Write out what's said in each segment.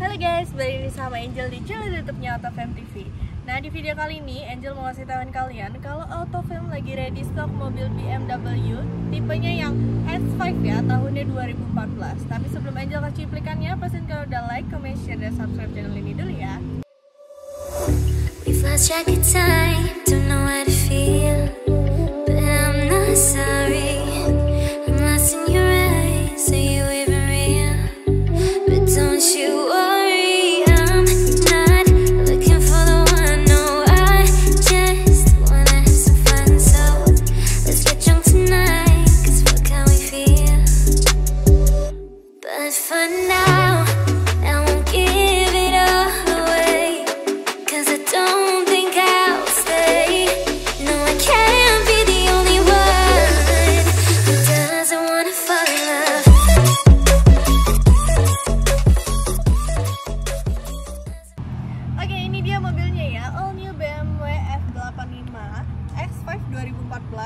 Halo guys, balik lagi sama Angel di channel YouTube-nya Autofam TV. Nah, di video kali ini Angel mau kasih tahuin kalian kalau Autofam lagi ready stock mobil BMW tipenya yang S5 ya, tahunnya 2014. Tapi sebelum Angel kasih cuplikannya, pastiin kalau udah like, comment, share, dan subscribe channel ini dulu ya. We've lost track of time, don't know how to feel, Now.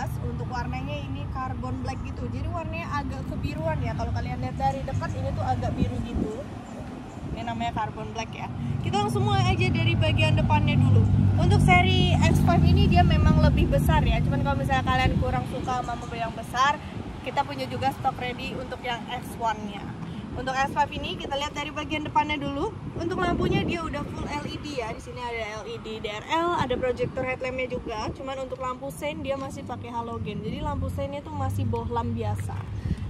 2014 untuk warnanya ini carbon black gitu. Jadi warnanya agak kebiruan ya. Kalau kalian lihat dari dekat ini tuh agak biru gitu. Ini namanya carbon black ya. Kita langsung mulai aja dari bagian depannya dulu. Untuk seri X5 ini dia memang lebih besar ya. Cuman kalau misalnya kalian kurang suka sama mobil yang besar, kita punya juga stok ready untuk yang X1-nya. Untuk S5 ini kita lihat dari bagian depannya dulu. Untuk lampunya dia udah full LED ya. Di sini ada LED DRL, ada projector headlampnya juga. Cuman untuk lampu sein dia masih pakai halogen. Jadi lampu seinnya tuh masih bohlam biasa.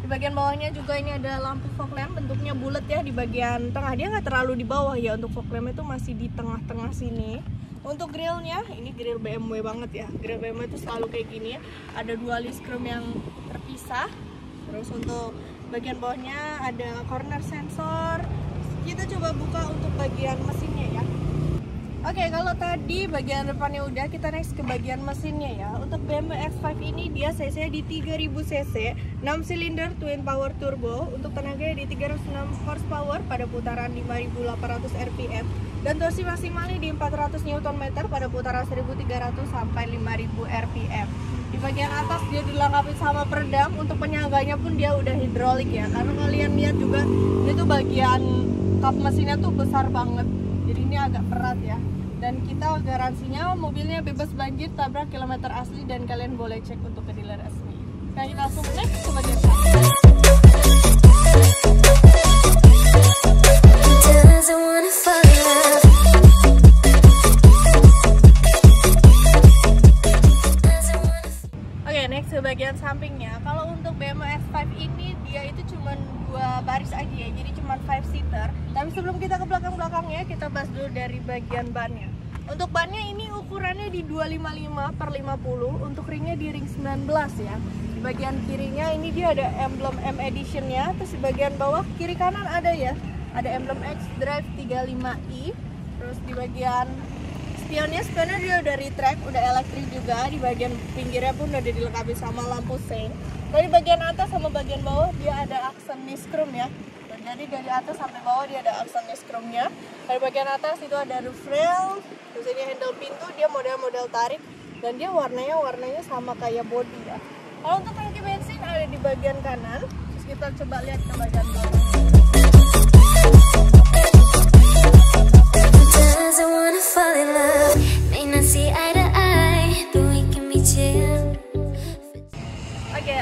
Di bagian bawahnya juga ini ada lampu fog lamp bentuknya bulat ya di bagian tengah. Dia nggak terlalu di bawah ya. Untuk fog lamp itu masih di tengah-tengah sini. Untuk grillnya, ini grill BMW banget ya. Grill BMW itu selalu kayak gini ya. Ada dua list chrome yang terpisah. Terus untuk bagian bawahnya ada corner sensor. Kita coba buka untuk bagian mesinnya ya. Oke, kalau tadi bagian depannya udah, kita next ke bagian mesinnya ya. Untuk BMW X5 ini dia cc di 3000 cc, 6 silinder twin power turbo. Untuk tenaganya di 306 horsepower pada putaran 5800 rpm dan torsi maksimalnya di 400 Nm pada putaran 1300 sampai 5000 rpm. Di bagian atas dia dilengkapi sama peredam, untuk penyangganya pun dia udah hidrolik ya. Karena kalian lihat juga ini tuh bagian kap mesinnya tuh besar banget. Jadi ini agak berat ya dan kita garansinya mobilnya bebas banjir tabrak kilometer asli dan kalian boleh cek untuk ke dealer resmi kita langsung next ke bagian kalau untuk BMW X5 ini dia itu cuma dua baris aja ya jadi cuma 5 seater. Tapi sebelum kita ke belakang-belakangnya kita bahas dulu dari bagian bannya. Untuk bannya ini ukurannya di 255 per 50 untuk ringnya di ring 19 ya. Di bagian kirinya ini dia ada emblem M editionnya terus di bagian bawah kiri kanan ada ya. Ada emblem X Drive 35i terus di bagian spionnya spionnya dia udah retract udah elektrik juga di bagian pinggirnya pun udah dilengkapi sama lampu sein dari bagian atas sama bagian bawah dia ada aksen niskrum ya. Jadi dari atas sampai bawah dia ada aksen niskrumnya dari bagian atas itu ada roof rail terus ini handle pintu dia model-model tarik. Dan dia warnanya warnanya sama kayak body ya. Kalau untuk tangki bensin ada di bagian kanan. Terus kita coba lihat ke bagian bawah. Doesn't wanna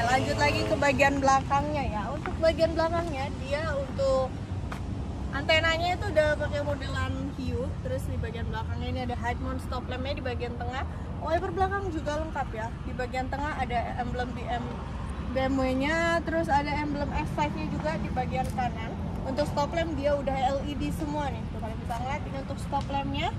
lanjut lagi ke bagian belakangnya ya. Untuk bagian belakangnya dia untuk antenanya itu udah pakai modelan hiu. Terus di bagian belakangnya ini ada high mount stop lampnya di bagian tengah. Wiper belakang juga lengkap ya. Di bagian tengah ada emblem BM BMW-nya, terus ada emblem X5-nya juga di bagian kanan. Untuk stop lamp dia udah LED semua nih. Tuh kalian bisa ngeliat ini untuk stop lampnya.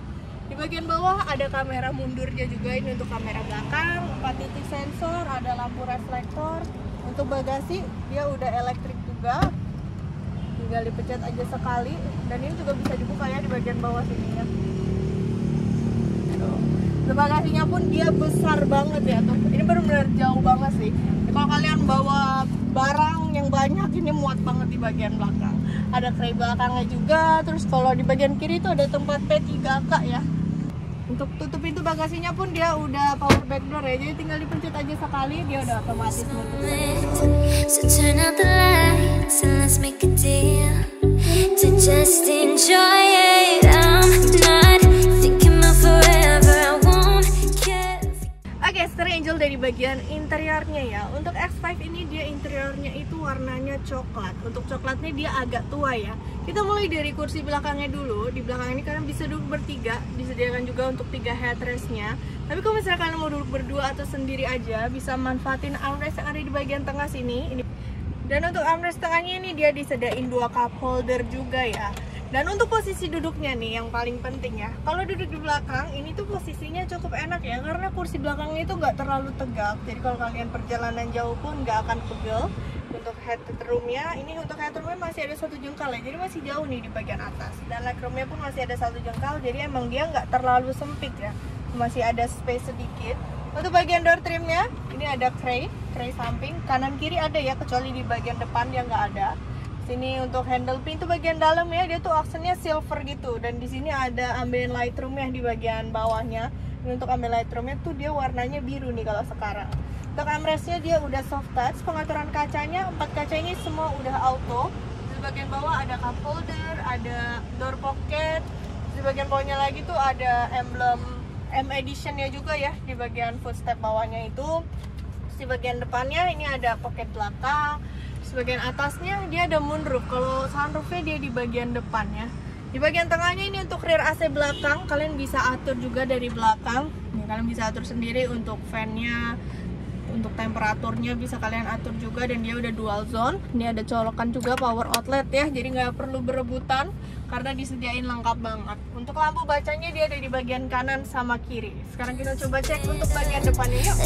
Di bagian bawah ada kamera mundurnya juga ini untuk kamera belakang, 4 titik sensor, ada lampu reflektor. Untuk bagasi dia udah elektrik juga. Tinggal dipencet aja sekali dan ini juga bisa dibuka ya di bagian bawah sini ya. Tuh. Bagasinya pun dia besar banget ya tuh. Ini benar-benar jauh banget sih. Kalau kalian bawa barang yang banyak ini muat banget di bagian belakang. Ada tray belakangnya juga. Terus kalau di bagian kiri itu ada tempat P3K ya. Untuk tutup pintu bagasinya pun dia udah power back door ya. Jadi tinggal dipencet aja sekali dia udah otomatis nutup. So turn out the lights and let's make a deal. to just enjoy it. I'm not Angel dari bagian interiornya ya. Untuk X5 ini dia interiornya itu warnanya coklat. Untuk coklatnya dia agak tua ya. Kita mulai dari kursi belakangnya dulu. Di belakang ini kalian bisa duduk bertiga. Disediakan juga untuk tiga headrestnya. Tapi kalau misalnya kalian mau duduk berdua atau sendiri aja, bisa manfaatin armrest yang ada di bagian tengah sini. Ini. Dan untuk armrest tengahnya ini dia disediain dua cup holder juga ya. Dan untuk posisi duduknya nih yang paling penting ya. Kalau duduk di belakang ini tuh posisinya cukup enak ya karena kursi belakangnya itu nggak terlalu tegak. Jadi kalau kalian perjalanan jauh pun nggak akan pegel. Untuk headroomnya ini untuk headroomnya masih ada satu jengkal ya. Jadi masih jauh nih di bagian atas. Dan legroomnya pun masih ada satu jengkal. Jadi emang dia nggak terlalu sempit ya. Masih ada space sedikit. Untuk bagian door trimnya ini ada tray, tray samping kanan kiri ada ya kecuali di bagian depan dia nggak ada sini untuk handle pintu bagian dalam ya. Dia tuh aksennya silver gitu. Dan di sini ada ambient lightroom ya di bagian bawahnya. Dan untuk ambient lightroomnya tuh dia warnanya biru nih kalau sekarang. Untuk armrestnya dia udah soft touch. Pengaturan kacanya empat kaca ini semua udah auto. Di bagian bawah ada cup holder ada door pocket. Di bagian bawahnya lagi tuh ada emblem M edition ya juga ya di bagian footstep bawahnya itu. Di bagian depannya ini ada pocket belakang bagian atasnya dia ada moonroof. Kalau sunroofnya dia di bagian depannya di bagian tengahnya ini untuk rear AC belakang. Kalian bisa atur juga dari belakang. Nih, kalian bisa atur sendiri untuk fan-nya untuk temperaturnya bisa kalian atur juga. Dan dia udah dual zone. Ini ada colokan juga power outlet ya. Jadi nggak perlu berebutan karena disediain lengkap banget. Untuk lampu bacanya dia ada di bagian kanan sama kiri. Sekarang kita coba cek untuk bagian depannya yuk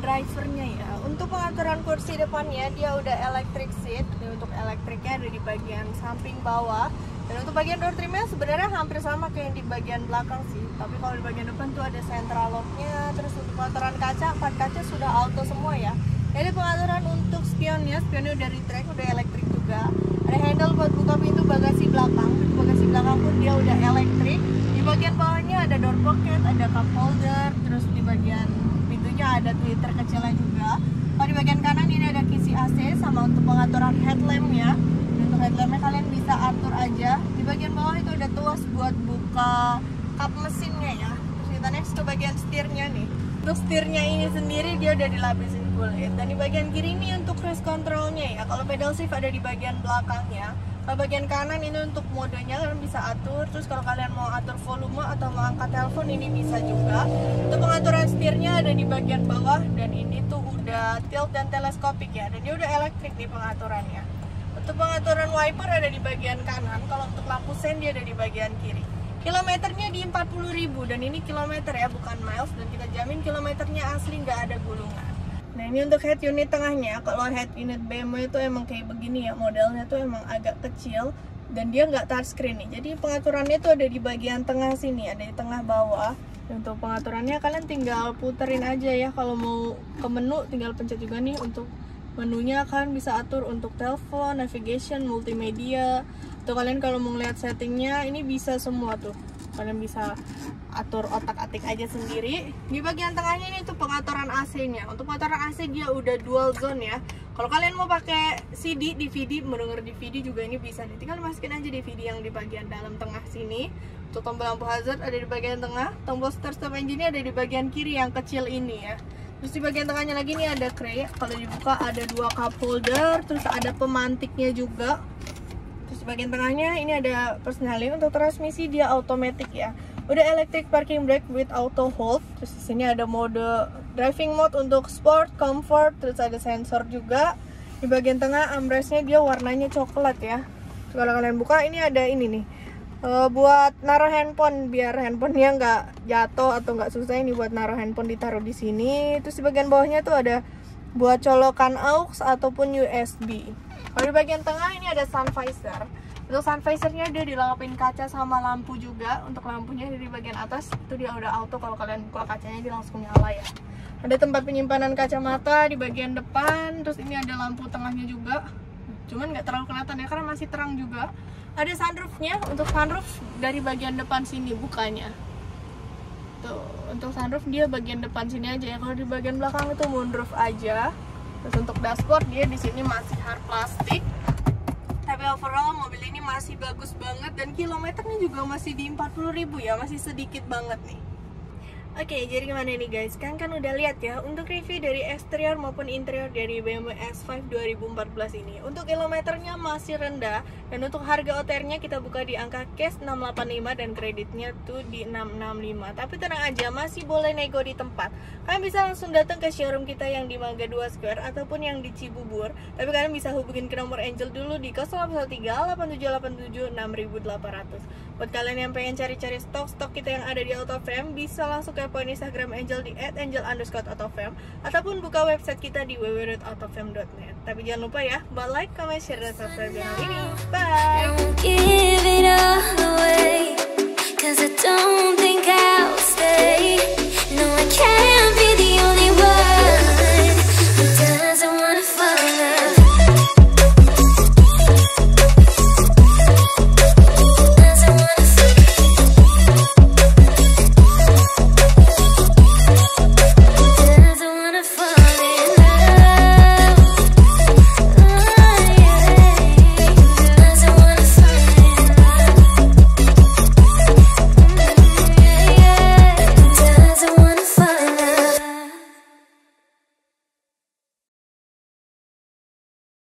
drivernya ya. Untuk pengaturan kursi depannya dia udah electric seat. Dan untuk elektriknya ada di bagian samping bawah. Dan untuk bagian door trimnya sebenarnya hampir sama kayak yang di bagian belakang sih. Tapi kalau di bagian depan tuh ada central locknya. Terus untuk pengaturan kaca, empat kaca sudah auto semua ya. Jadi pengaturan untuk spionnya, spionnya udah retract, udah elektrik juga. Ada handle buat buka pintu bagasi belakang. Pintu bagasi belakang pun dia udah elektrik. Di bagian bawahnya ada door pocket, ada cup holder, terus di bagian pintunya ada tweeter kecilnya juga. Kalau di bagian kanan ini ada kisi AC sama untuk pengaturan headlampnya. Untuk headlampnya kalian bisa atur aja. Di bagian bawah itu ada tuas buat buka kap mesinnya ya. Terus kita next ke bagian setirnya nih. Untuk setirnya ini sendiri dia udah dilapisin kulit. Dan di bagian kiri ini untuk cruise controlnya ya. Kalau pedal shift ada di bagian belakangnya. Kalau bagian kanan ini untuk modenya kalian bisa atur. Terus kalau kalian mau atur volume atau mau angkat telepon ini bisa juga. Untuk pengaturan setirnya ada di bagian bawah dan ini tuh udah tilt dan teleskopik ya. Dan dia udah elektrik nih pengaturannya. Untuk pengaturan wiper ada di bagian kanan. Kalau untuk lampu sen dia ada di bagian kiri. Kilometernya di 40.000 dan ini kilometer ya bukan miles dan kita jamin kilometernya asli nggak ada gulungan. Ini untuk head unit tengahnya. Kalau head unit BMW itu emang kayak begini ya modelnya tuh emang agak kecil dan dia nggak touchscreen nih. Jadi pengaturannya tuh ada di bagian tengah sini, ada di tengah bawah. Untuk pengaturannya kalian tinggal puterin aja ya. Kalau mau ke menu tinggal pencet juga nih untuk menunya kalian bisa atur untuk telepon, navigation, multimedia. Atau kalian kalau mau ngeliat settingnya ini bisa semua tuh. Kalian bisa atur otak-atik aja sendiri. Di bagian tengahnya ini tuh pengaturan AC-nya. Untuk pengaturan AC dia udah dual zone ya. Kalau kalian mau pakai CD, DVD, mendengar DVD juga ini bisa. nih. Tinggal masukin aja DVD yang di bagian dalam tengah sini. Untuk tombol lampu hazard ada di bagian tengah. Tombol start stop engine ada di bagian kiri yang kecil ini ya. Terus di bagian tengahnya lagi nih ada tray. Kalau dibuka ada dua cup holder, terus ada pemantiknya juga. Terus bagian tengahnya ini ada personaling untuk transmisi dia automatic ya. Udah electric parking brake with auto hold. Terus di sini ada mode driving mode untuk sport, comfort, terus ada sensor juga. Di bagian tengah armrestnya dia warnanya coklat ya. Kalau kalian buka ini ada ini nih. Eh, buat naruh handphone biar handphonenya nggak jatuh atau nggak susah ini buat naruh handphone ditaruh di sini. Terus di bagian bawahnya tuh ada buat colokan aux ataupun USB. Kalau di bagian tengah ini ada sun visor. Untuk sun visornya dia dilengkapin kaca sama lampu juga. Untuk lampunya di bagian atas itu dia udah auto kalau kalian buka kacanya dia langsung nyala ya. Ada tempat penyimpanan kacamata di bagian depan. Terus ini ada lampu tengahnya juga. Cuman nggak terlalu kelihatan ya karena masih terang juga. Ada sunroofnya. Untuk sunroof dari bagian depan sini bukanya. untuk sunroof dia bagian depan sini aja ya kalau di bagian belakang itu moonroof aja terus untuk dashboard dia di sini masih hard plastik. Tapi overall mobil ini masih bagus banget. Dan kilometernya juga masih di 40.000 ya masih sedikit banget nih Oke, jadi gimana nih guys? Kan kan udah lihat ya untuk review dari eksterior maupun interior dari BMW X5 2014 ini. Untuk kilometernya masih rendah dan untuk harga OTR-nya kita buka di angka cash 685 dan kreditnya tuh di 665. Tapi tenang aja, masih boleh nego di tempat. Kalian bisa langsung datang ke showroom kita yang di Mangga 2 Square ataupun yang di Cibubur. Tapi kalian bisa hubungin ke nomor Angel dulu di 0813 8787 6800. Buat kalian yang pengen cari-cari stok-stok kita yang ada di Autofam, bisa langsung ke kepoin Instagram Angel di @angel underscore autofam ataupun buka website kita di www.autofam.net. Tapi jangan lupa ya, buat like, comment, share, dan subscribe channel ini.